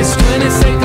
It's 26.